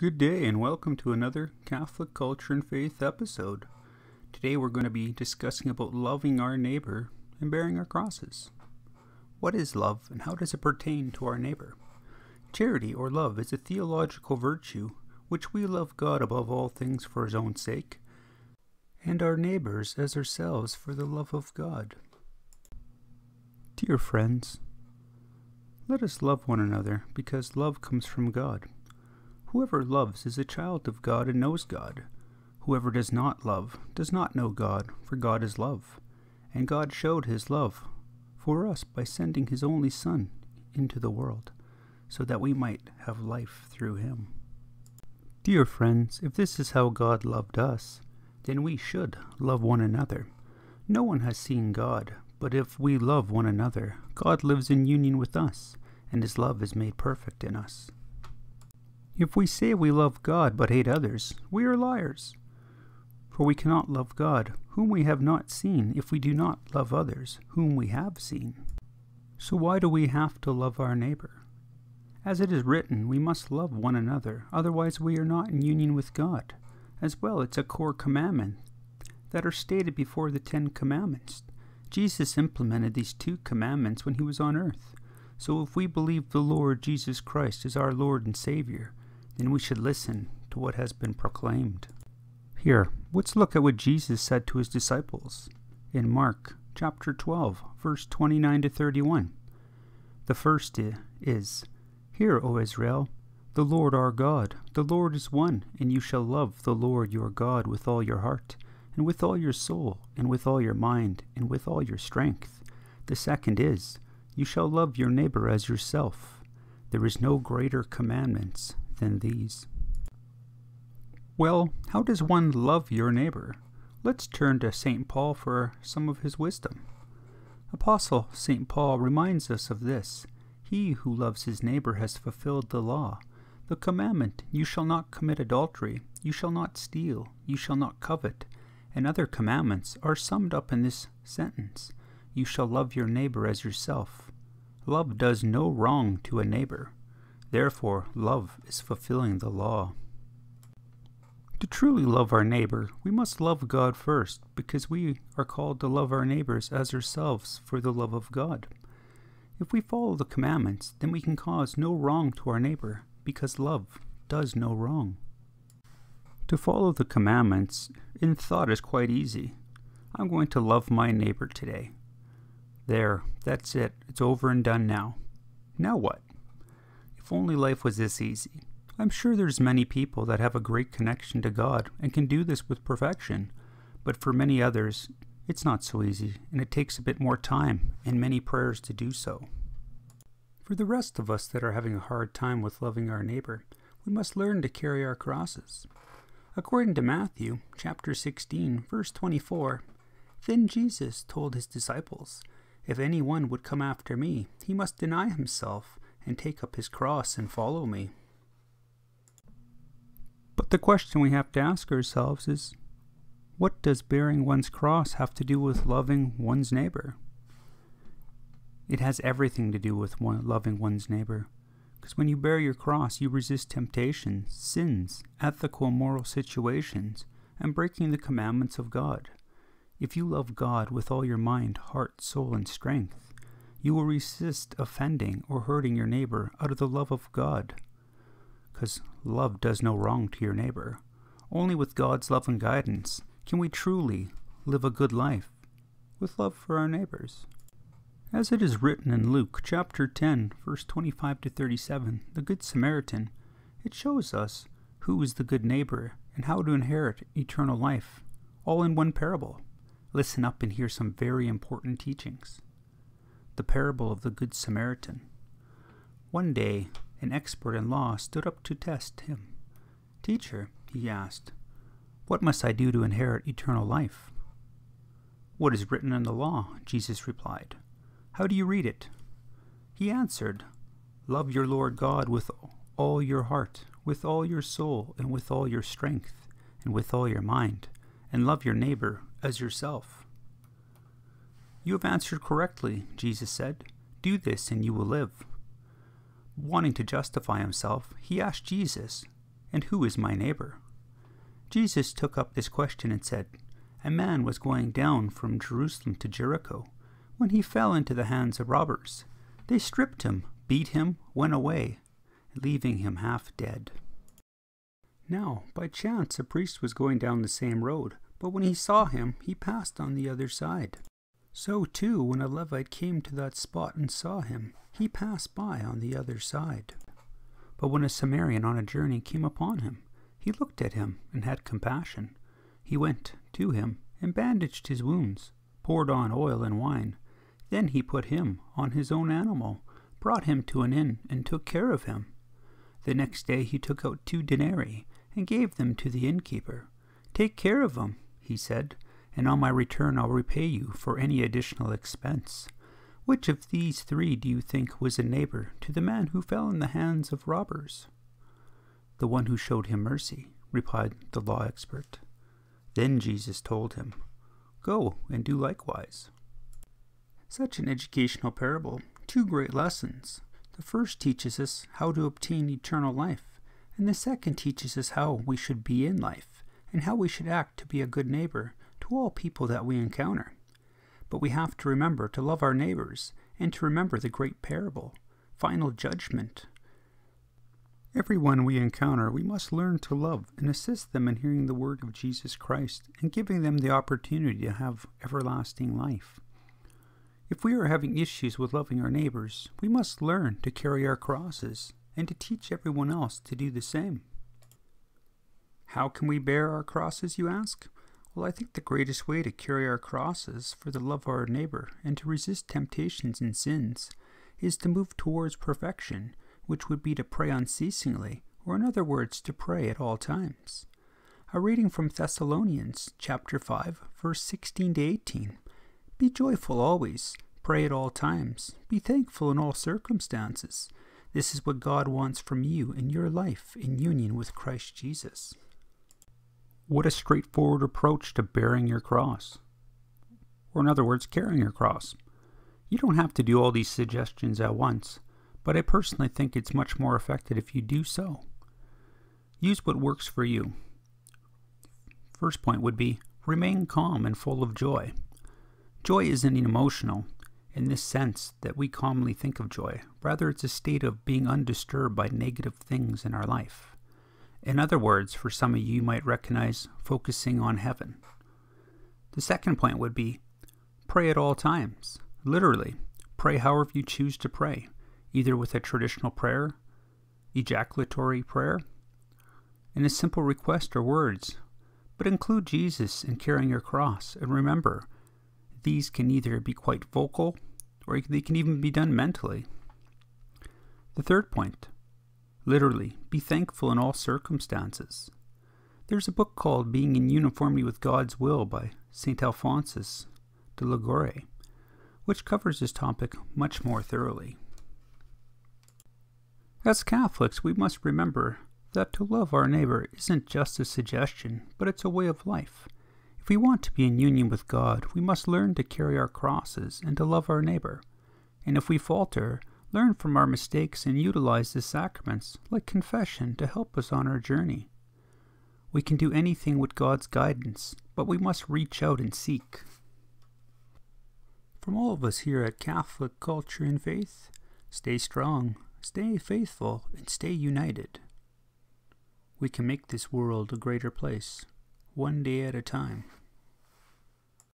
Good day and welcome to another Catholic Culture and Faith episode. Today we're going to be discussing about loving our neighbor and bearing our crosses. What is love and how does it pertain to our neighbor? Charity or love is a theological virtue which we love God above all things for his own sake and our neighbors as ourselves for the love of God. Dear friends, let us love one another because love comes from God. Whoever loves is a child of God and knows God. Whoever does not love does not know God, for God is love. And God showed his love for us by sending his only Son into the world, so that we might have life through him. Dear friends, if this is how God loved us, then we should love one another. No one has seen God, but if we love one another, God lives in union with us, and his love is made perfect in us. If we say we love God but hate others, we are liars. For we cannot love God, whom we have not seen, if we do not love others, whom we have seen. So why do we have to love our neighbor? As it is written, we must love one another, otherwise we are not in union with God. As well, it's a core commandment that are stated before the Ten Commandments. Jesus implemented these two commandments when he was on earth. So if we believe the Lord Jesus Christ is our Lord and Savior, then we should listen to what has been proclaimed. Here, let's look at what Jesus said to his disciples in Mark chapter 12, verse 29 to 31. The first is, Hear, O Israel, the Lord our God, the Lord is one, and you shall love the Lord your God with all your heart, and with all your soul, and with all your mind, and with all your strength. The second is, You shall love your neighbor as yourself. There is no greater commandments than these. Well, how does one love your neighbor? Let's turn to St. Paul for some of his wisdom. Apostle St. Paul reminds us of this He who loves his neighbor has fulfilled the law. The commandment, You shall not commit adultery, you shall not steal, you shall not covet, and other commandments are summed up in this sentence You shall love your neighbor as yourself. Love does no wrong to a neighbor. Therefore, love is fulfilling the law. To truly love our neighbor, we must love God first, because we are called to love our neighbors as ourselves for the love of God. If we follow the commandments, then we can cause no wrong to our neighbor, because love does no wrong. To follow the commandments in thought is quite easy. I'm going to love my neighbor today. There, that's it. It's over and done now. Now what? Only life was this easy. I'm sure there's many people that have a great connection to God and can do this with perfection, but for many others, it's not so easy, and it takes a bit more time and many prayers to do so. For the rest of us that are having a hard time with loving our neighbor, we must learn to carry our crosses. According to Matthew chapter 16, verse 24, then Jesus told his disciples, If any one would come after me, he must deny himself and take up his cross and follow me. But the question we have to ask ourselves is what does bearing one's cross have to do with loving one's neighbor? It has everything to do with one, loving one's neighbor. Because when you bear your cross, you resist temptations, sins, ethical and moral situations, and breaking the commandments of God. If you love God with all your mind, heart, soul, and strength, you will resist offending or hurting your neighbor out of the love of God. Because love does no wrong to your neighbor. Only with God's love and guidance can we truly live a good life with love for our neighbors. As it is written in Luke chapter 10, verse 25 to 37, the Good Samaritan, it shows us who is the good neighbor and how to inherit eternal life, all in one parable. Listen up and hear some very important teachings the parable of the Good Samaritan. One day, an expert in law stood up to test him. Teacher, he asked, what must I do to inherit eternal life? What is written in the law? Jesus replied. How do you read it? He answered, Love your Lord God with all your heart, with all your soul, and with all your strength, and with all your mind, and love your neighbor as yourself. You have answered correctly, Jesus said. Do this and you will live. Wanting to justify himself, he asked Jesus, And who is my neighbor? Jesus took up this question and said, A man was going down from Jerusalem to Jericho when he fell into the hands of robbers. They stripped him, beat him, went away, leaving him half dead. Now, by chance, a priest was going down the same road, but when he saw him, he passed on the other side. So, too, when a Levite came to that spot and saw him, he passed by on the other side. But when a Samaritan on a journey came upon him, he looked at him and had compassion. He went to him and bandaged his wounds, poured on oil and wine. Then he put him on his own animal, brought him to an inn, and took care of him. The next day he took out two denarii and gave them to the innkeeper. Take care of him, he said, and on my return I'll repay you for any additional expense. Which of these three do you think was a neighbor to the man who fell in the hands of robbers? The one who showed him mercy, replied the law expert. Then Jesus told him, Go and do likewise. Such an educational parable, two great lessons. The first teaches us how to obtain eternal life, and the second teaches us how we should be in life, and how we should act to be a good neighbor to all people that we encounter. But we have to remember to love our neighbors and to remember the great parable, final judgment. Everyone we encounter, we must learn to love and assist them in hearing the word of Jesus Christ and giving them the opportunity to have everlasting life. If we are having issues with loving our neighbors, we must learn to carry our crosses and to teach everyone else to do the same. How can we bear our crosses, you ask? Well, I think the greatest way to carry our crosses for the love of our neighbor and to resist temptations and sins is to move towards perfection, which would be to pray unceasingly, or in other words, to pray at all times. A reading from Thessalonians chapter 5, verse 16 to 18. Be joyful always, pray at all times, be thankful in all circumstances. This is what God wants from you in your life in union with Christ Jesus. What a straightforward approach to bearing your cross. Or, in other words, carrying your cross. You don't have to do all these suggestions at once, but I personally think it's much more effective if you do so. Use what works for you. First point would be remain calm and full of joy. Joy isn't emotional in this sense that we commonly think of joy. Rather, it's a state of being undisturbed by negative things in our life. In other words, for some of you, you might recognize focusing on heaven. The second point would be pray at all times. Literally, pray however you choose to pray, either with a traditional prayer, ejaculatory prayer, and a simple request or words, but include Jesus in carrying your cross. And remember, these can either be quite vocal or they can even be done mentally. The third point Literally, be thankful in all circumstances. There's a book called Being in Uniformity with God's Will by St. Alphonsus de Liguori, which covers this topic much more thoroughly. As Catholics, we must remember that to love our neighbor isn't just a suggestion, but it's a way of life. If we want to be in union with God, we must learn to carry our crosses and to love our neighbor. And if we falter, learn from our mistakes, and utilize the sacraments, like confession, to help us on our journey. We can do anything with God's guidance, but we must reach out and seek. From all of us here at Catholic Culture and Faith, stay strong, stay faithful, and stay united. We can make this world a greater place, one day at a time.